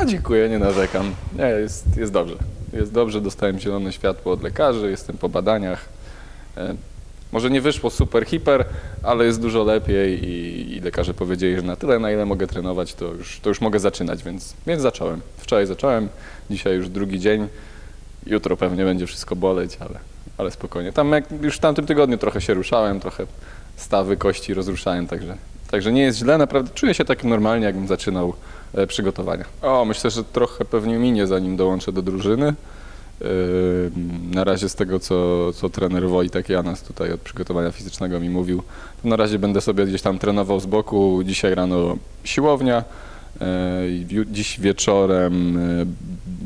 A dziękuję, nie narzekam. Nie, jest, jest dobrze. Jest dobrze, dostałem zielone światło od lekarzy, jestem po badaniach. E, Może nie wyszło super hiper, ale jest dużo lepiej i, i lekarze powiedzieli, że na tyle, na ile mogę trenować, to już, to już mogę zaczynać, więc, więc zacząłem. Wczoraj zacząłem, dzisiaj już drugi dzień. Jutro pewnie będzie wszystko boleć, ale, ale spokojnie. Tam jak już w tamtym tygodniu trochę się ruszałem, trochę stawy, kości rozruszałem, także, także nie jest źle. Naprawdę czuję się tak normalnie, jakbym zaczynał e, przygotowania. O, myślę, że trochę pewnie minie, zanim dołączę do drużyny. Na razie z tego, co, co trener Wojtek Janas tutaj od przygotowania fizycznego mi mówił, to na razie będę sobie gdzieś tam trenował z boku. Dzisiaj rano siłownia, ju- dziś wieczorem yy,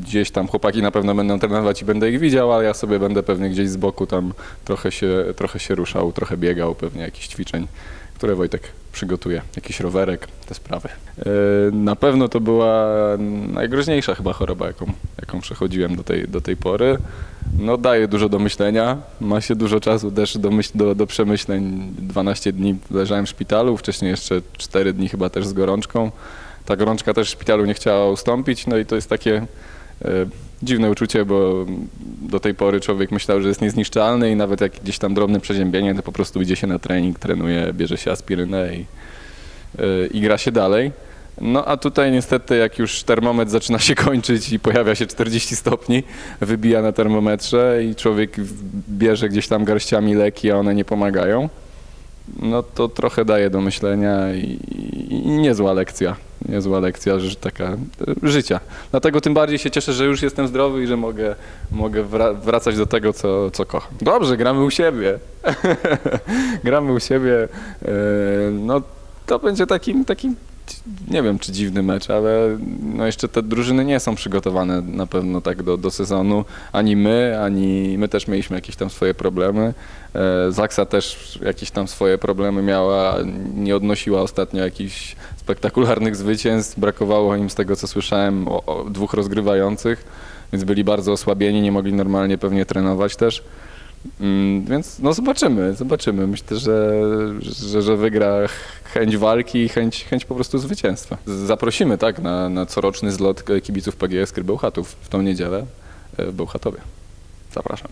gdzieś tam chłopaki na pewno będą trenować i będę ich widział, ale ja sobie będę pewnie gdzieś z boku tam trochę się, trochę się ruszał, trochę biegał, pewnie jakichś ćwiczeń, które Wojtek przygotuje, jakiś rowerek, te sprawy. Yy, Na pewno to była najgroźniejsza chyba choroba, jaką, jaką przechodziłem do tej, do tej pory. No daje dużo do myślenia, ma się dużo czasu też do, myśl, do, do przemyśleń. 12 dni leżałem w szpitalu, wcześniej jeszcze 4 dni chyba też z gorączką. Ta gorączka też w szpitalu nie chciała ustąpić, no i to jest takie e, dziwne uczucie, bo do tej pory człowiek myślał, że jest niezniszczalny i nawet jak gdzieś tam drobne przeziębienie, to po prostu idzie się na trening, trenuje, bierze się aspirynę i, e, i gra się dalej. No a tutaj niestety jak już termometr zaczyna się kończyć i pojawia się 40 stopni, wybija na termometrze i człowiek bierze gdzieś tam garściami leki, a one nie pomagają, no to trochę daje do myślenia i, i niezła lekcja. Niezła lekcja że taka e, życia. Dlatego tym bardziej się cieszę, że już jestem zdrowy i że mogę, mogę wra- wracać do tego, co, co kocham. Dobrze, gramy u siebie. gramy u siebie. E, No to będzie takim, takim nie wiem czy dziwny mecz, ale no jeszcze te drużyny nie są przygotowane na pewno tak do, do sezonu. Ani my, ani my też mieliśmy jakieś tam swoje problemy. E, Zaksa też jakieś tam swoje problemy miała, nie odnosiła ostatnio jakichś spektakularnych zwycięstw. Brakowało im z tego co słyszałem o, o dwóch rozgrywających, więc byli bardzo osłabieni, nie mogli normalnie pewnie trenować też. Mm, Więc no zobaczymy, zobaczymy. Myślę, że, że, że wygra chęć walki i chęć, chęć po prostu zwycięstwa. Zaprosimy tak na, na coroczny zlot kibiców PGS Kry Bełchatów w tą niedzielę e, w Bełchatowie. Zapraszam.